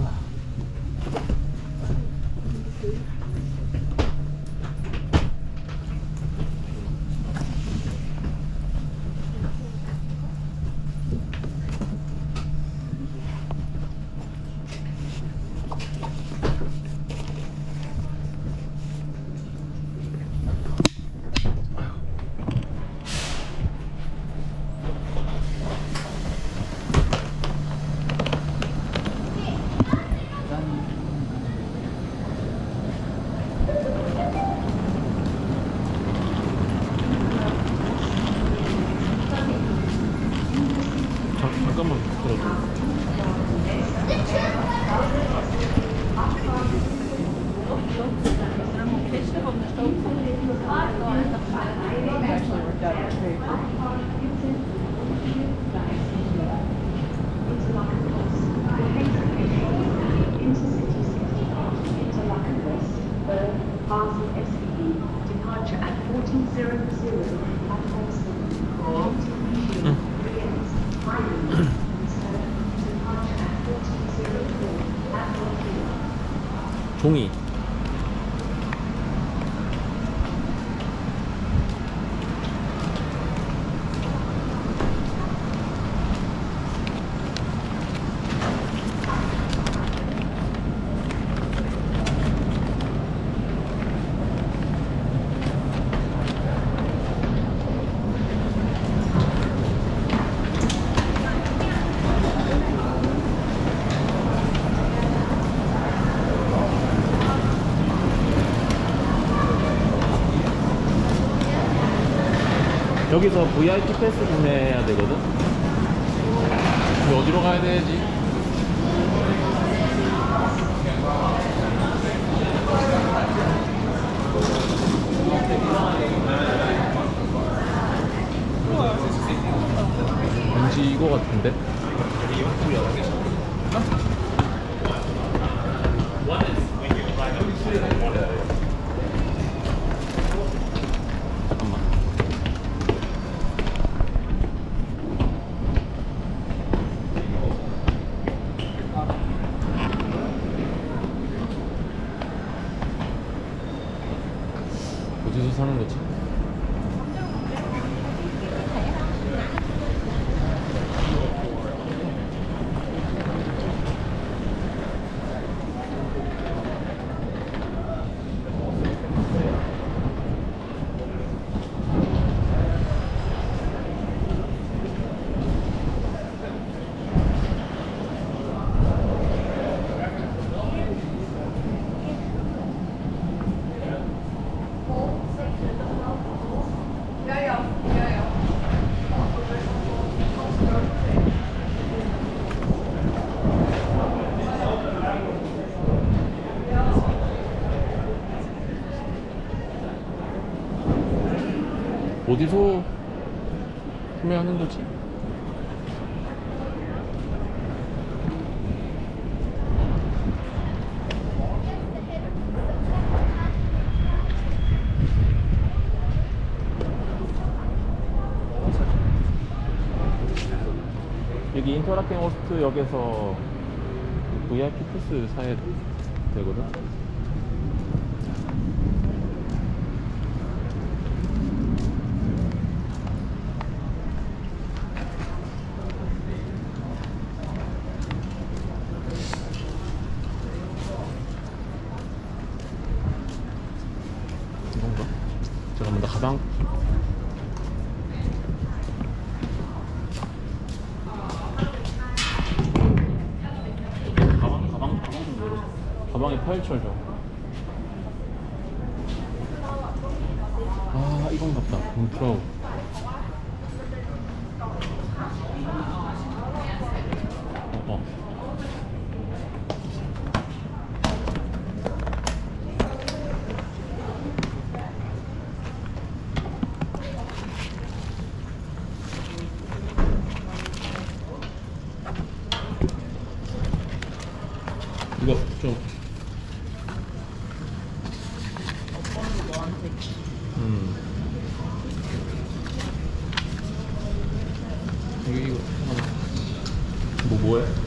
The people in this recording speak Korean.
rồi. 잠깐만 들어줘. Departure 종이. 여기서 VIP 패스 구매해야 되거든? 이거 어디로 가야 되지? 왠지 이거 같은데? 잠깐만. 어디서 사는 거지? 어디서 구매하는 거지? 여기 인터라켄 호스트 역에서 VIP 패스 사야 되거든? 이건가? 나 가방 가방 가방 좀 열어. 가방에 파일철 좀아 이건 같다. 뭉쳐 어, 어. 이거 좀. 음. 이거 이거 하나. 뭐 뭐해?